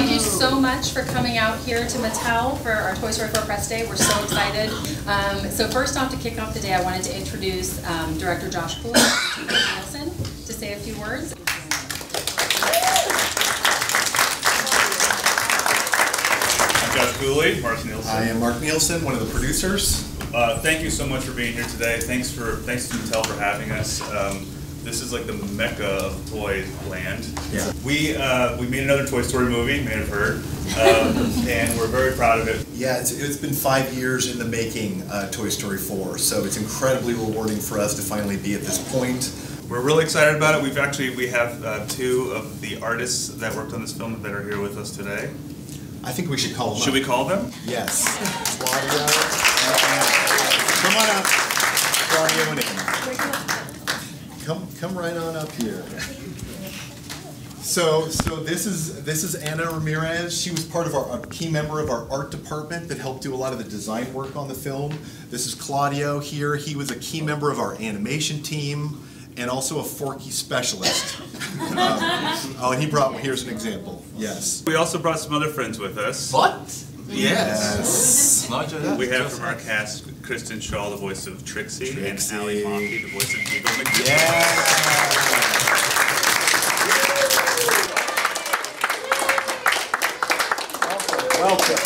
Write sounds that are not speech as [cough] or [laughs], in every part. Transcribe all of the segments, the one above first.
Thank you so much for coming out here to Mattel for our Toy Story 4 press day. We're so excited. Um, so first off, to kick off the day, I wanted to introduce um, Director Josh Cooley and Nielsen to say a few words. I'm Josh Cooley, Mark Nielsen. I am Mark Nielsen, one of the producers. Uh, thank you so much for being here today. Thanks for thanks to Mattel for having us. Um, this is like the mecca of toy land. Yeah. We uh, we made another Toy Story movie, made of her, um, [laughs] and we're very proud of it. Yeah, it's, it's been five years in the making, uh, Toy Story 4, so it's incredibly rewarding for us to finally be at this point. We're really excited about it. We've actually we have uh, two of the artists that worked on this film that are here with us today. I think we should call them Should up. we call them? Yes. Claudio. Come on up. Claudio and Anna. Come, come right on up here. So, so this is this is Anna Ramirez. She was part of our a key member of our art department that helped do a lot of the design work on the film. This is Claudio here. He was a key member of our animation team and also a Forky specialist. Um, [laughs] oh, and he brought here's an example. Yes. We also brought some other friends with us. What? Yes. Not just. We have from our cast Kristen Schaal, the voice of Trixie, Trixie. and Ally Maki, the voice of Giggle McDimples. Yeah. Welcome.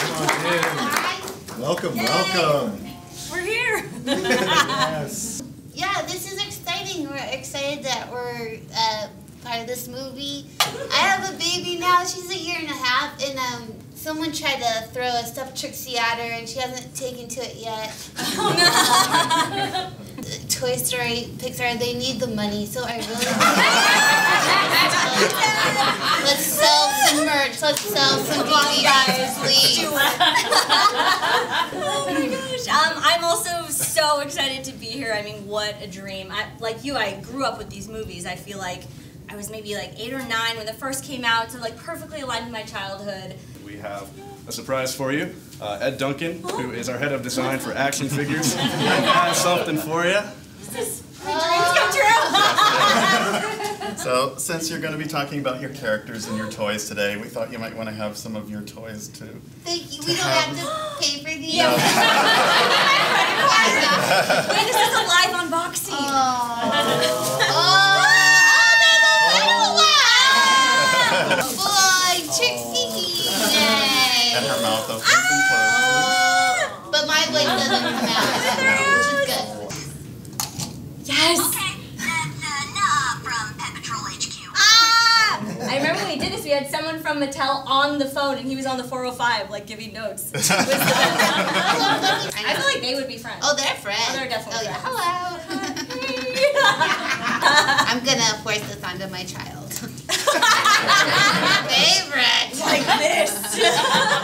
Come on in. Welcome, welcome. We're here. Yes. [laughs] Yeah, this is exciting. We're excited that we're uh, part of this movie. I have a baby now. She's a year and a half, and um, someone tried to throw a stuffed Trixie at her, and she hasn't taken to it yet. Um, [laughs] Toy Story, Pixar, they need the money, so I really. [laughs] Let's sell some merch. Let's sell some DVDs, please. oh my gosh. Um, I'm also so excited to be here. I mean, what a dream. I, like you, I grew up with these movies. I feel like I was maybe like eight or nine when they first came out, so like perfectly aligned with my childhood. We have a surprise for you. Uh, Ed Duncan, who is our head of design for action figures, [laughs] has something for you. Dreams come true. So, since you're going to be talking about your characters and your toys today, we thought you might want to have some of your toys too. Thank you. We don't have to pay for these. Yeah. [laughs] Wait, this is a live unboxing. Oh. Oh, Boy, Trixie! Yay! And her mouth opens and closes. Oh, but my voice doesn't come out, [laughs] which is good. Yes. Okay, that's uh, from Pet Patrol HQ. Ah! I remember when we did this, we had someone from Mattel on the phone, and he was on the 405, like giving notes. [laughs] It was the best. I feel like they would be friends. Oh, they're friends. Oh, they're definitely Oh, yeah. friends. Hello. [laughs] I'm gonna force this onto my child. Favorite like this. [laughs]